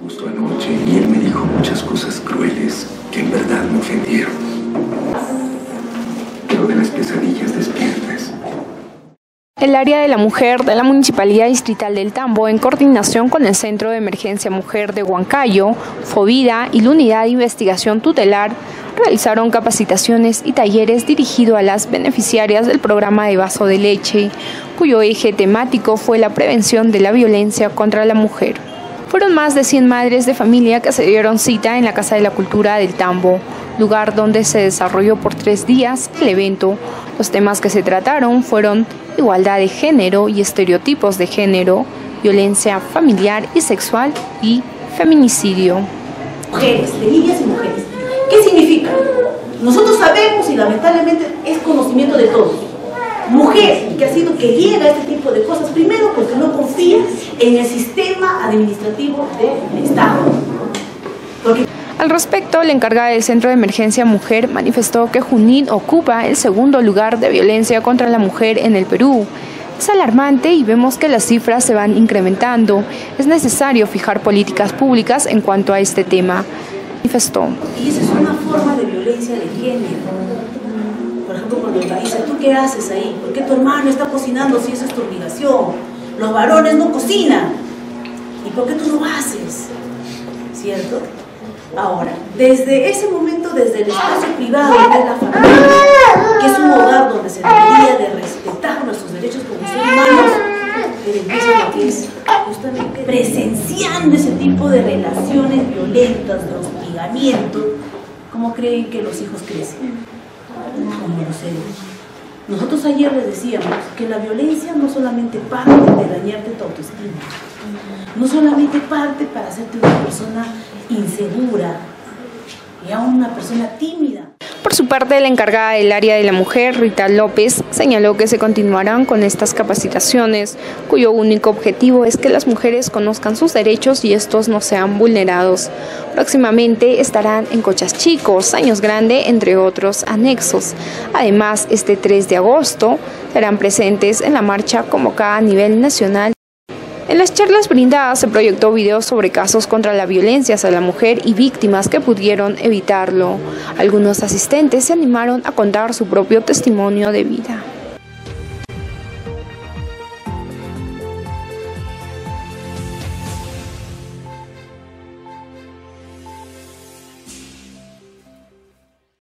Justo anoche y él me dijo muchas cosas crueles que en verdad me ofendieron. Pero de las pesadillas despiertas. El área de la mujer de la Municipalidad Distrital del Tambo, en coordinación con el Centro de Emergencia Mujer de Huancayo, Fovida y la Unidad de Investigación Tutelar, realizaron capacitaciones y talleres dirigidos a las beneficiarias del programa de vaso de leche, cuyo eje temático fue la prevención de la violencia contra la mujer. Fueron más de 100 madres de familia que se dieron cita en la Casa de la Cultura del Tambo, lugar donde se desarrolló por tres días el evento. Los temas que se trataron fueron igualdad de género y estereotipos de género, violencia familiar y sexual y feminicidio. Mujeres, de niñas y mujeres. ¿Qué significa? Nosotros sabemos y lamentablemente es conocimiento de todos. Mujer que ha sido que llega a este tipo de cosas, primero porque no confía en el sistema administrativo del Estado. Al respecto, la encargada del Centro de Emergencia Mujer manifestó que Junín ocupa el segundo lugar de violencia contra la mujer en el Perú. Es alarmante y vemos que las cifras se van incrementando. Es necesario fijar políticas públicas en cuanto a este tema, manifestó. Y esa es una forma de violencia de género. Ejemplo, cuando te dice, ¿tú qué haces ahí? ¿Por qué tu hermano está cocinando si esa es tu obligación? Los varones no cocinan. ¿Y por qué tú no haces? ¿Cierto? Ahora, desde ese momento, desde el espacio privado de la familia, que es un hogar donde se debería de respetar nuestros derechos como seres humanos, pero lo es justamente presenciando ese tipo de relaciones violentas, de hostigamiento, ¿cómo creen que los hijos crecen? Como los celos. Nosotros ayer les decíamos que la violencia no solamente parte de dañarte tu autoestima, no solamente parte para hacerte una persona insegura y aún una persona tímida. Por su parte, la encargada del área de la mujer, Rita López, señaló que se continuarán con estas capacitaciones, cuyo único objetivo es que las mujeres conozcan sus derechos y estos no sean vulnerados. Próximamente estarán en Cochas Chicos, Años Grande, entre otros anexos. Además, este 3 de agosto serán presentes en la marcha convocada a nivel nacional. En las charlas brindadas se proyectó videos sobre casos contra la violencia hacia la mujer y víctimas que pudieron evitarlo. Algunos asistentes se animaron a contar su propio testimonio de vida.